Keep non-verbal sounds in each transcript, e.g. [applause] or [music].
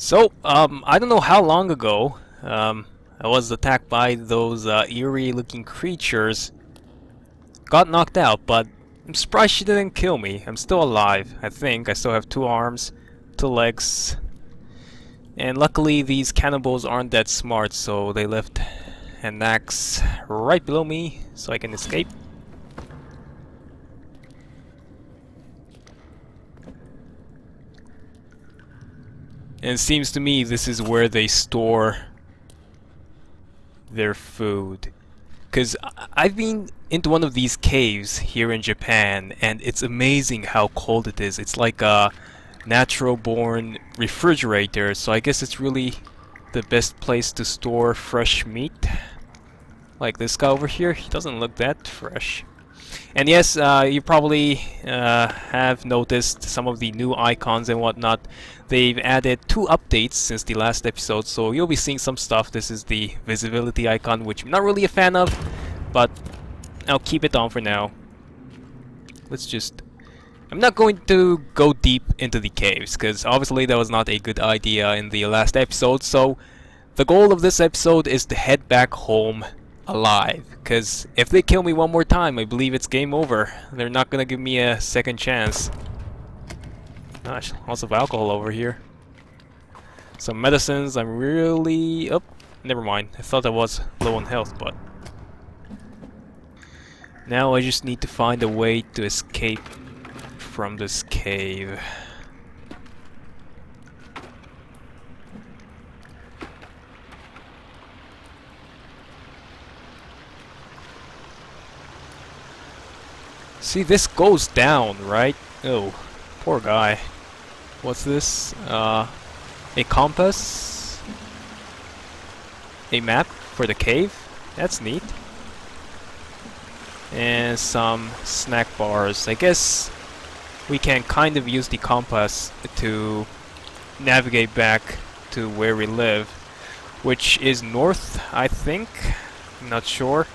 So, um, I don't know how long ago, um, I was attacked by those uh, eerie-looking creatures. Got knocked out, but I'm surprised she didn't kill me. I'm still alive, I think. I still have two arms, two legs. And luckily these cannibals aren't that smart, so they left an axe right below me so I can escape. And it seems to me this is where they store their food. Because I've been into one of these caves here in Japan, and it's amazing how cold it is. It's like a natural-born refrigerator, so I guess it's really the best place to store fresh meat. Like this guy over here, he doesn't look that fresh. And yes, uh, you probably uh, have noticed some of the new icons and whatnot. They've added two updates since the last episode, so you'll be seeing some stuff. This is the visibility icon, which I'm not really a fan of, but I'll keep it on for now. Let's just... I'm not going to go deep into the caves, because obviously that was not a good idea in the last episode, so the goal of this episode is to head back home alive. Because if they kill me one more time, I believe it's game over. They're not gonna give me a second chance. Gosh, lots of alcohol over here. Some medicines, I'm really... Oh, never mind. I thought I was low on health, but... Now I just need to find a way to escape from this cave. See, this goes down, right? Oh, poor guy. What's this? Uh, a compass? A map for the cave? That's neat. And some snack bars. I guess we can kind of use the compass to navigate back to where we live, which is north, I think. I'm not sure.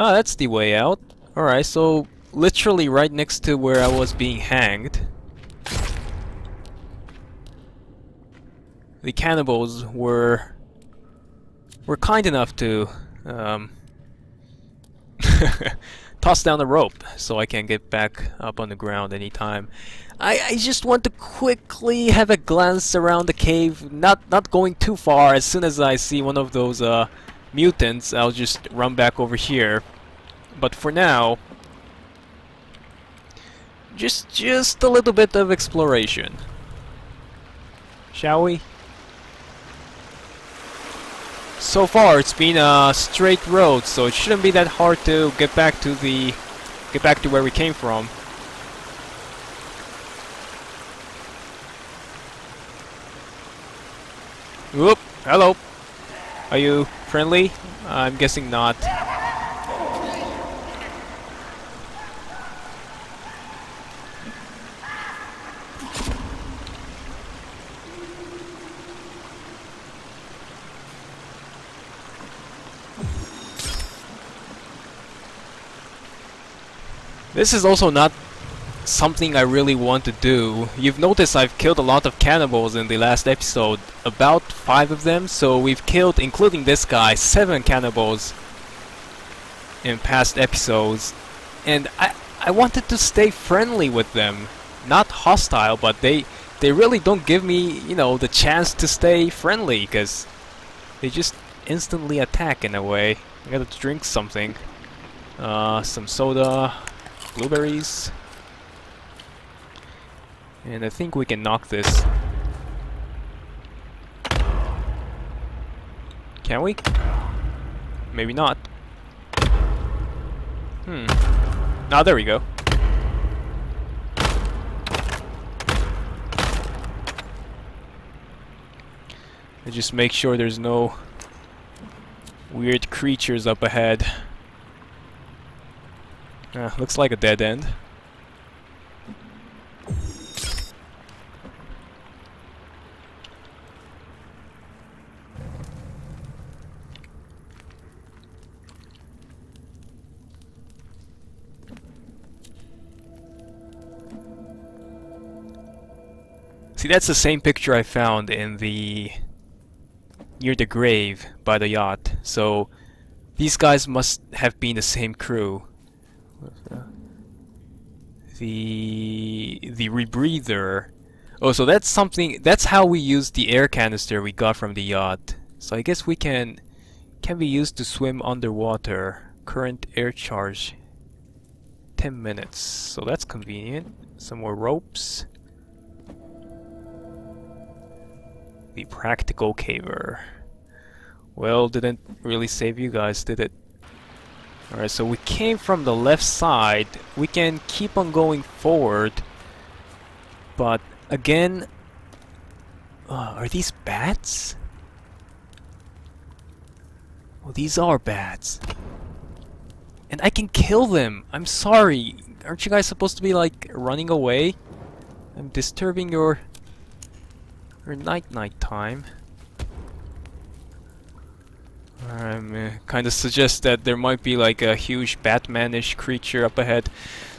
Ah, that's the way out. Alright, so literally right next to where I was being hanged. The cannibals were were kind enough to um, [laughs] toss down the rope so I can get back up on the ground anytime. I, I just want to quickly have a glance around the cave, not not going too far. As soon as I see one of those uh, mutants, I'll just run back over here. But for now, just just a little bit of exploration. Shall we? So far, it's been a straight road, so it shouldn't be that hard to get back to the get back to where we came from. Whoop! Hello. Are you friendly? I'm guessing not. This is also not something I really want to do. You've noticed I've killed a lot of cannibals in the last episode, about five of them, so we've killed, including this guy, seven cannibals in past episodes. And I, I wanted to stay friendly with them, not hostile, but they, they really don't give me, you know, the chance to stay friendly, because they just instantly attack in a way. I gotta drink something. Uh, some soda, blueberries. And I think we can knock this. Can we? Maybe not. Hmm. Ah, there we go. I just make sure there's no weird creatures up ahead. Uh, looks like a dead end. See, that's the same picture I found in the... near the grave by the yacht. So, these guys must have been the same crew. The... the rebreather. Oh, so that's something... that's how we use the air canister we got from the yacht. So I guess we can... can be used to swim underwater. Current air charge 10 minutes. So that's convenient. Some more ropes. The practical caver. Well, didn't really save you guys, did it? Alright, so we came from the left side. We can keep on going forward. But again... Uh, are these bats? Well, these are bats. And I can kill them! I'm sorry! Aren't you guys supposed to be, like, running away? I'm disturbing your... your night-night time. I'm uh, kind of suggest that there might be, like, a huge Batman-ish creature up ahead.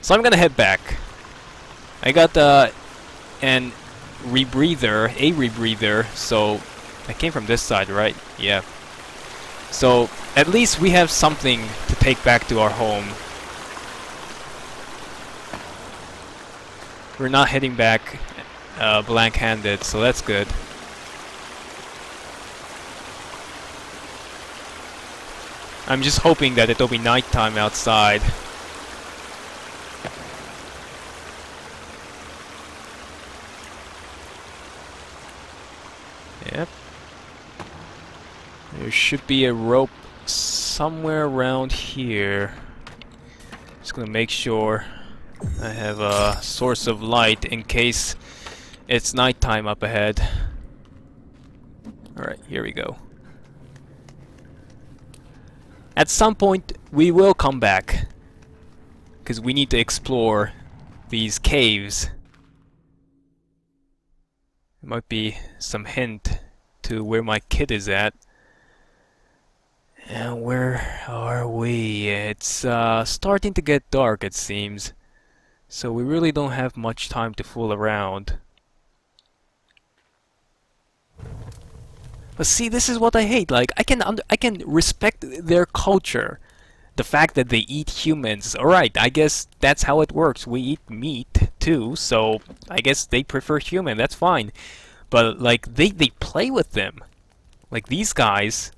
So I'm gonna head back. I got, uh, an rebreather, a rebreather, so... I came from this side, right? Yeah. So, at least we have something to take back to our home. We're not heading back uh, blank-handed, so that's good. I'm just hoping that it'll be nighttime outside. Yep. There should be a rope somewhere around here. Just gonna make sure I have a source of light in case it's nighttime up ahead. Alright, here we go. At some point, we will come back. Because we need to explore these caves. There might be some hint to where my kid is at. And where are we? It's uh, starting to get dark, it seems. So we really don't have much time to fool around. But see, this is what I hate. Like, I can I can respect their culture. The fact that they eat humans. Alright, I guess that's how it works. We eat meat, too, so I guess they prefer human. That's fine. But, like, they, they play with them. Like, these guys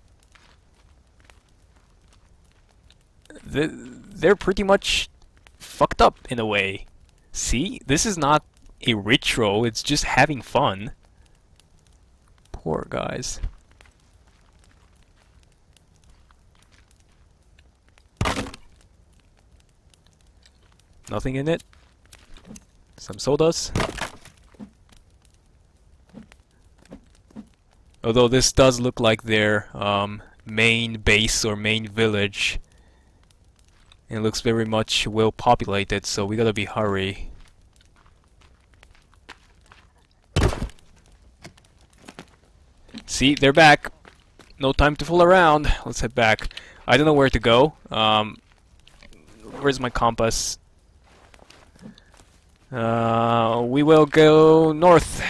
they're pretty much fucked up in a way. See? This is not a ritual, it's just having fun. Poor guys. Nothing in it. Some sodas. Although this does look like their um, main base or main village. It looks very much well populated, so we gotta be hurry. See, they're back. No time to fool around. Let's head back. I don't know where to go. Um, where's my compass? Uh, we will go north.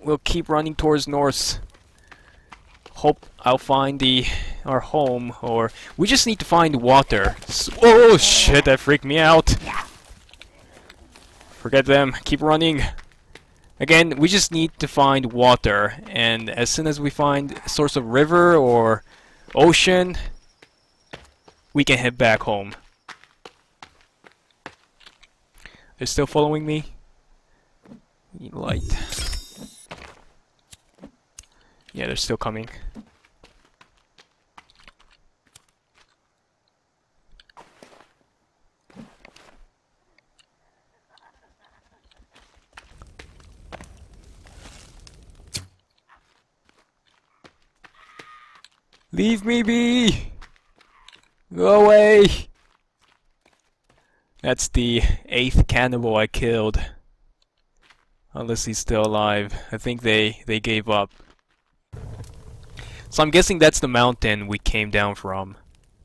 We'll keep running towards north. Hope I'll find the our home, or we just need to find water. oh shit, that freaked me out. Forget them, keep running. Again, we just need to find water, and as soon as we find a source of river or ocean, we can head back home. They're still following me? Need light. Yeah, they're still coming. Leave me be! Go away! That's the eighth cannibal I killed. Unless he's still alive. I think they, they gave up. So I'm guessing that's the mountain we came down from.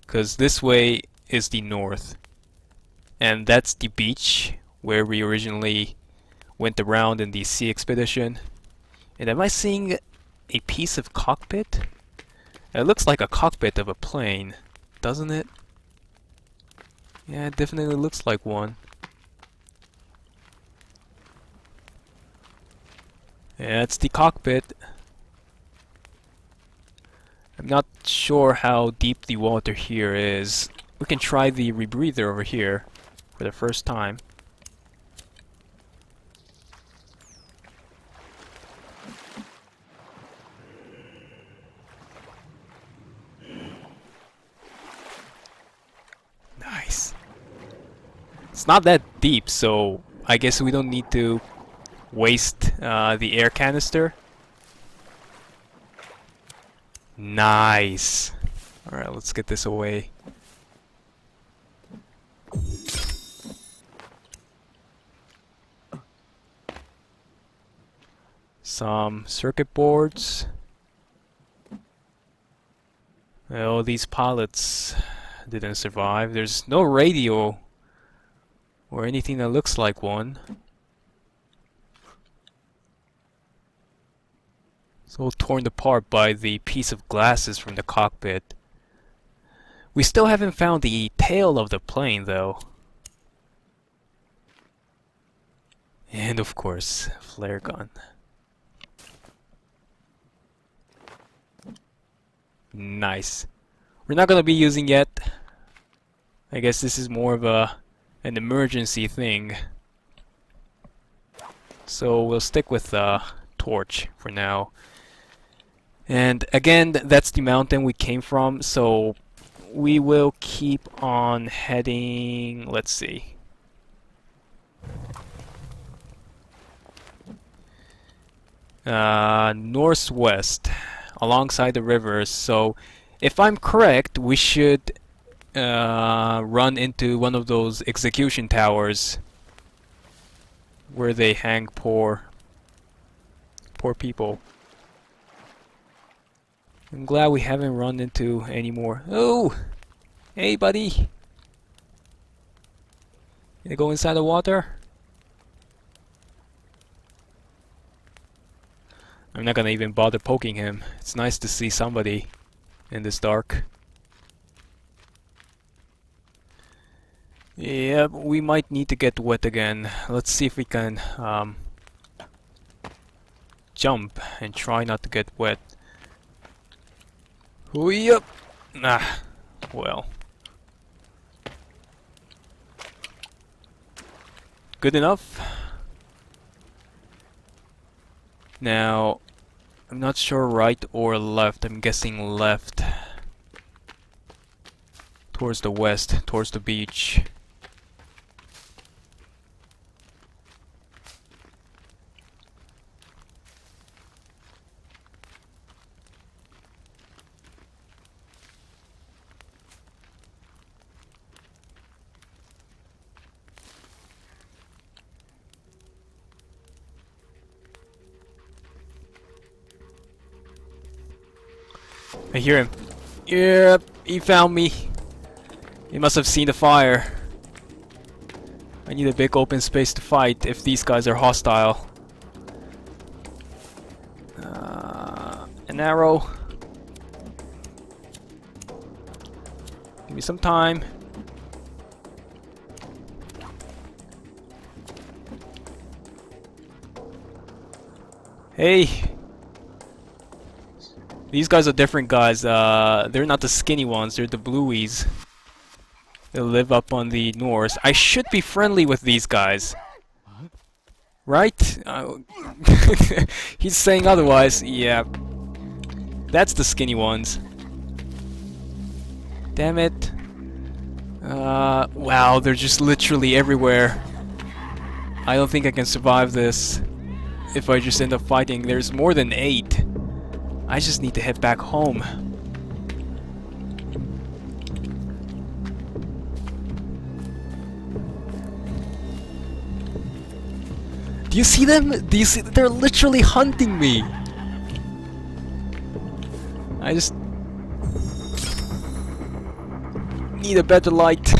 Because this way is the north. And that's the beach where we originally went around in the sea expedition. And am I seeing a piece of cockpit? It looks like a cockpit of a plane, doesn't it? Yeah, it definitely looks like one. Yeah, it's the cockpit. I'm not sure how deep the water here is. We can try the rebreather over here for the first time. Nice. It's not that deep, so I guess we don't need to waste uh, the air canister. Nice. Alright, let's get this away. Some circuit boards. Oh, these pilots didn't survive. There's no radio or anything that looks like one. It's all torn apart by the piece of glasses from the cockpit. We still haven't found the tail of the plane, though. And of course, flare gun. Nice. We're not gonna be using yet. I guess this is more of a an emergency thing. So we'll stick with the uh, torch for now. And again, that's the mountain we came from, so we will keep on heading, let's see. Uh, northwest, alongside the river, so if I'm correct, we should uh, run into one of those execution towers where they hang poor, poor people. I'm glad we haven't run into any more. Oh! Hey, buddy! You go inside the water? I'm not gonna even bother poking him. It's nice to see somebody in this dark. Yeah, we might need to get wet again. Let's see if we can um, jump and try not to get wet. Yep. Nah. Well. Good enough. Now, I'm not sure right or left. I'm guessing left. Towards the west, towards the beach. I hear him. Yep, he found me. He must have seen the fire. I need a big open space to fight if these guys are hostile. Uh, an arrow. Give me some time. Hey! These guys are different guys. Uh, they're not the skinny ones. They're the blueies. They live up on the north. I should be friendly with these guys. Right? Uh, [laughs] he's saying otherwise. Yeah. That's the skinny ones. Damn it. Uh, wow, they're just literally everywhere. I don't think I can survive this if I just end up fighting. There's more than eight. I just need to head back home. Do you see them? Do you see? They're literally hunting me. I just need a better light.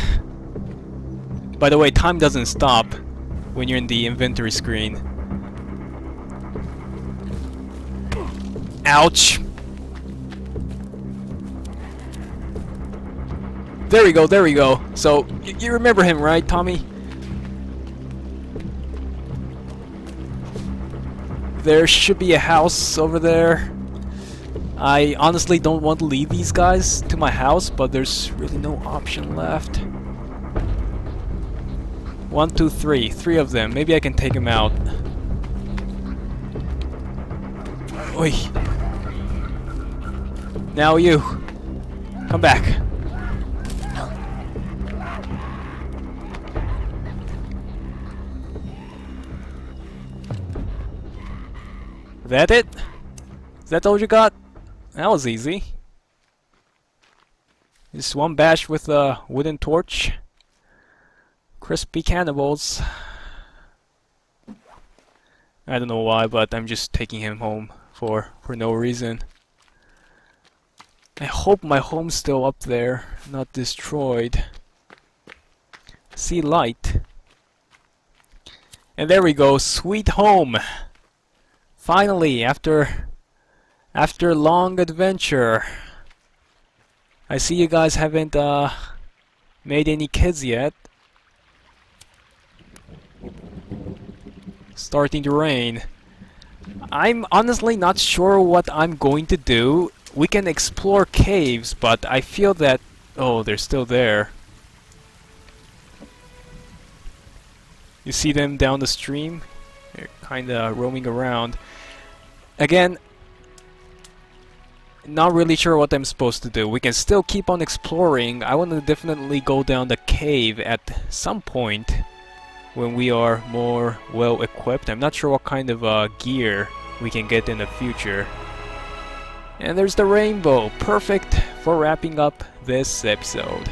By the way, time doesn't stop. when you're in the inventory screen. Ouch! There we go, there we go. So, you remember him, right, Tommy? There should be a house over there. I honestly don't want to lead these guys to my house, but there's really no option left. One, two, three. Three of them. Maybe I can take them out. Oi. Now you. Come back. That it? Is that all you got? That was easy. Just one bash with a wooden torch. Crispy cannibals. I don't know why, but I'm just taking him home for for no reason. I hope my home's still up there, not destroyed. See light. And there we go, sweet home. Finally, after after long adventure. I see you guys haven't uh, made any kids yet. Starting to rain. I'm honestly not sure what I'm going to do. We can explore caves, but I feel that... Oh, they're still there. You see them down the stream? They're kinda roaming around. Again, not really sure what I'm supposed to do. We can still keep on exploring. I want to definitely go down the cave at some point when we are more well equipped. I'm not sure what kind of uh, gear we can get in the future. And there's the rainbow, perfect for wrapping up this episode.